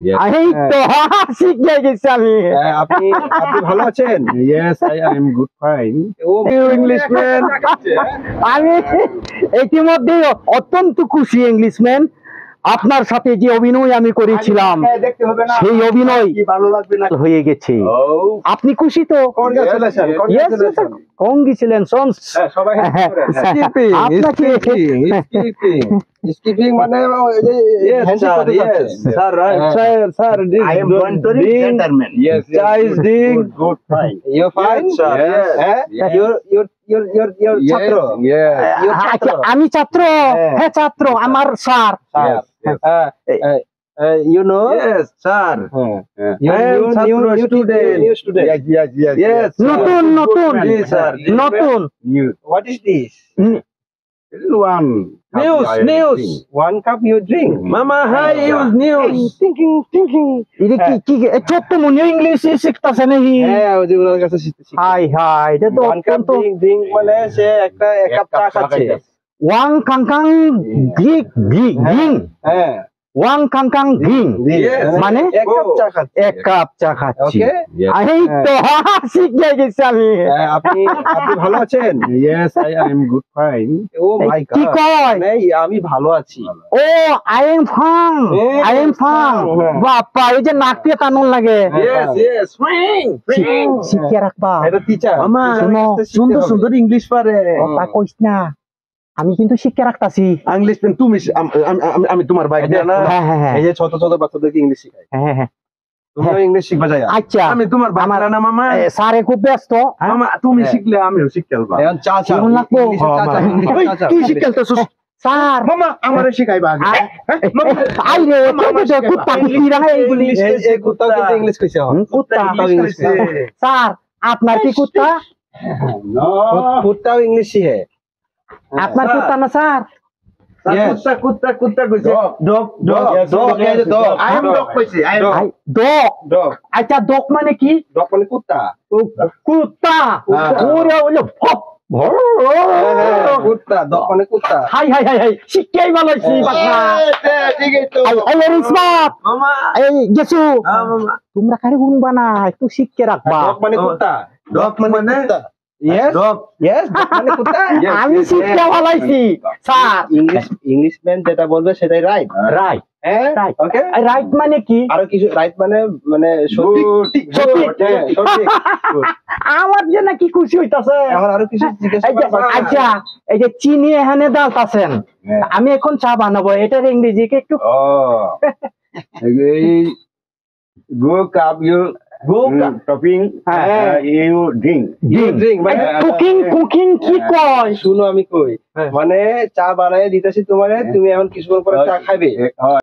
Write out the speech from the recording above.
Yes. এই তো শিখে গেছি আমি হ্যাঁ, আপনি আপনি ভালো আছেন? Yes, I am good fine. ও ইংলিশম্যান আমি ইতিমধ্যে অত্যন্ত খুশি ইংলিশম্যান আপনার সাথে যে অভিনয় আমি করেছিলাম সেই অভিনয় হয়ে গেছে। আপনি খুশি তো? হ্যাঁ, কম হ্যাঁ, গেছিলেন You're আচ্ছা, ছাত্র? আমি ছাত্র হ্যাঁ। হ্যাঁ ছাত্র আমার স্যার Yes, yes. হ্যাঁ, হ্যাঁ, হ্যাঁ, you know? Yes, sir. হ্যাঁ। Yeah. You- I am you- ছাত্র you- you- student. new student. Yes, yes, yes, Yes, yes. নতুন Good নতুন man. Yes, sir. নতুন New. What is this? This is one. cup News, I am news. drinking. One cup you drink. Mama, hi, use news. Thinking, thinking. এটা কি কি এ ছোট্ট মনে English শিখতেছে নাকি হ্যাঁ, ওই যে ওনার কাছে শিখতে শিখতে। হাই হাই এটা তো One cup অত্যন্ত drink, drink মানে সে একটা এক কাপ চা খাচ্ছে। ওয়াং কাংকাং গিক গি গিং হ্যাঁ, ওয়াং কাংকাং গিং Yes. মানে এক কাপ চা খাচ্ছে। এই তো শিখে গেছি আমি। হ্যাঁ, আপনি আপনি ভালো আছেন? Yes, I am good fine. ও মাই কি গড কয়? আমি ভালো আছি। ও আই এম ফাং হ্যাঁ, আই এম ফাং হ্যাঁ। বাপ্পা এই যে নাক দিয়ে টানুন লাগে। Yes, yes, swing, swing. শিখে রাখবা। এটা টিচার শোনো, সুন্দর সুন্দর ইংলিশ পারে। কথা কইস না। আমি কিন্তু শিখে রাখতাছি। ইংলিশ পেন তুমি আম- তোমার বাইক এটা না? হ্যাঁ হ্যাঁ হ্যাঁ। এই যে ছোট ছোট বাচ্চাদেরকে ইংলিশ শেখায় হ্যাঁ হ্যাঁ তুমিও ইংলিশ শিখবা যায় আচ্ছা। আমি তোমার আমার- না মামা? এ, স্যারে খুব ব্যস্ত হ্যাঁ? মামা তুমি হ্যাঁ। শিখলে আমিও শিখতে পারব। এখন চা চা। লাগবো? ইংলিশে। তুই স্যার। মামা আমারে শিখাইবা আগে। আই- হ্যাঁ, রে তো কুত্তা এই- ইংলিশ কইছে ইংলিশ। স্যার আপনার কি কুত্তা. কুত্তাও ইংলিশ শিখে। আপনার কুত্তা না স্যার? কুত্তা কুত্তা কুত্তা কইছে। Dog. Dog dog dog I am dog কইছে আই ডগ ডগ আচ্ছা ডগ মানে কি? ডগ মানে কুত্তা। কুত্তা। হ্যাঁ। ওরে ওরে হপ হ্যাঁ, হ্যাঁ, কুত্তা ডগ মানে কুত্তা। হাই হাই হাই হাই শিক্ষাই ভালো হয়েছি বাচ্চা ঠিক আছে তো। এই এই রিসমাত মামা। এই গেছু? হ্যাঁ, মামা। তোমরা কারে গুনবা না? একটু শিখকে রাখবা। ডগ মানে কুত্তা। ডগ মানে কুত্তা। মানে আমি শিক্ষা yes. স্যার। ইংলিশ ইংলিশম্যান যেটা বলবে সেটাই রাইট রাইট হ্যাঁ? রাইট মানে কি? আরও কিছু রাইট মানে মানে হ্যাঁ. আমার যে নাকি খুশি হইতাছে। আরও কিছু আচ্ছা এই যে চিনি এখানে ডালতাছেন। আছেন আমি এখন চা বানাবো এটার ইংরেজিকে একটু Oh. এই mm, হ্যাঁ। uh, you drink. ড্রিঙ্ক মানে কুকিং কুকিং কি কয়? শুনো আমি কই। হ্যাঁ। মানে চা বানায় দিতেছি তোমারে তুমি এখন কিছুক্ষণ পরে চা খাইবে। Oh,